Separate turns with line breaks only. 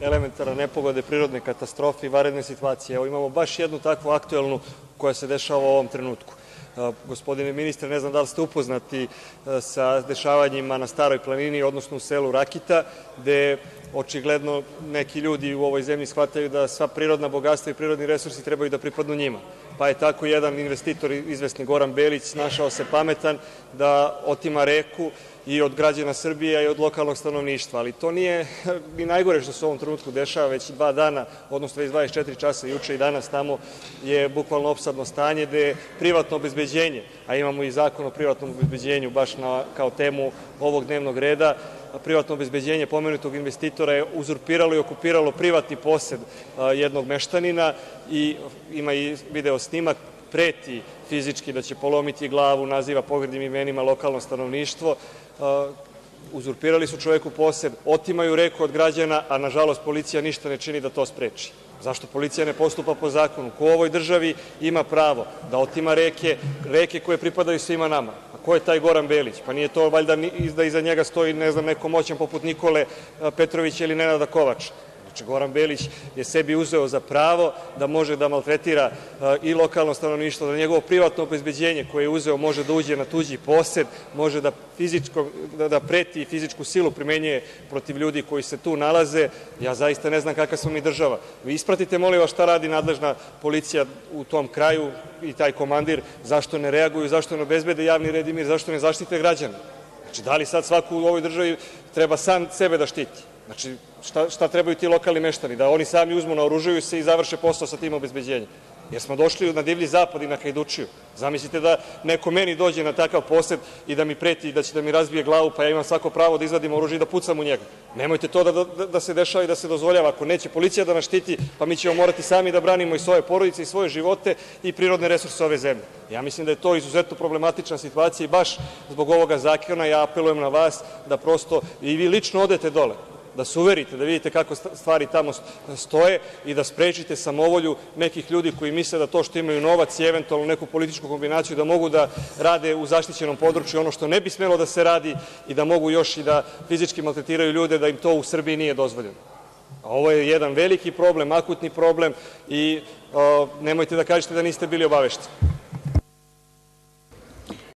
elementarne nepogode, prirodne katastrofe i vanredne situacije. Evo, imamo baš jednu takvu aktuelnu koja se dešava u ovom trenutku. Gospodine ministre, ne znam da li ste upoznati sa dešavanjima na Staroj planini, odnosno u selu Rakita, gde očigledno neki ljudi u ovoj zemlji shvataju da sva prirodna bogatstva i prirodni resursi trebaju da pripadnu njima, pa je tako jedan investitor, izvesni Goran Belić, našao se pametan da otima reku i od građana Srbije i od lokalnog stanovništva. Ali to nije ni najgore što se u ovom trenutku dešava, već dva dana, odnosno već 24 časa, juče i danas, tamo je bukvalno opsadno stanje gde privatno obezbeđenje, a imamo i Zakon o privatnom obezbeđenju baš kao temu ovog dnevnog reda, privatno obezbeđenje pomenutog investitora je uzurpiralo i okupiralo privatni posed jednog meštanina i ima i video snimak, preti fizički da će polomiti glavu, naziva pogrdnim imenima lokalno stanovništvo. Uzurpirali su čoveku posed, otimaju reku od građana, a nažalost policija ništa ne čini da to spreči. Zašto policija ne postupa po zakonu? Ko u ovoj državi ima pravo da otima reke, reke koje pripadaju svima nama? Ko je taj Goran Belić? Pa nije to valjda da iza njega stoji ne znam neko moćan poput Nikole Petrovića ili Nenada Kovača. Znači, Goran Belić je sebi uzeo za pravo da može da maltretira i lokalno stanovništvo, da njegovo privatno obezbeđenje koje je uzeo može da uđe na tuđi posed, može da da preti i fizičku silu primenjuje protiv ljudi koji se tu nalaze. Ja zaista ne znam kakva smo mi država. Vi ispratite, molim vas, šta radi nadležna policija u tom kraju i taj komandir, zašto ne reaguju, zašto ne obezbede javni red i mir, zašto ne zaštite građane? Znači, da li sad svako u ovoj državi treba sam sebe da štiti? Znači, šta trebaju ti lokalni meštani? Da oni sami uzmu, naoružaju se i završe posao sa tim obezbeđenjem? Jer smo došli na divlji zapad i na hajdučiju. Zamislite da neko meni dođe na takav posed i da mi preti da će da mi razbije glavu, pa ja imam svako pravo da izvadim oružje i da pucam u njega. Nemojte to da se dešava i da se dozvoljava. Ako neće policija da nas štiti, pa mi ćemo morati sami da branimo i svoje porodice i svoje živote i prirodne resurse ove zemlje. Ja mislim da je to izuzetno problematična situacija i baš zbog ovoga zakona ja apelujem na vas da prosto i vi lično odete dole, da se uverite, da vidite kako stvari tamo stoje i da sprečite samovolju nekih ljudi koji misle da to što imaju novac i eventualno neku političku kombinaciju da mogu da rade u zaštićenom području ono što ne bi smelo da se radi i da mogu još i da fizički maltretiraju ljude, da im to u Srbiji nije dozvoljeno. Ovo je jedan veliki problem, akutni problem i nemojte da kažete da niste bili obavešteni.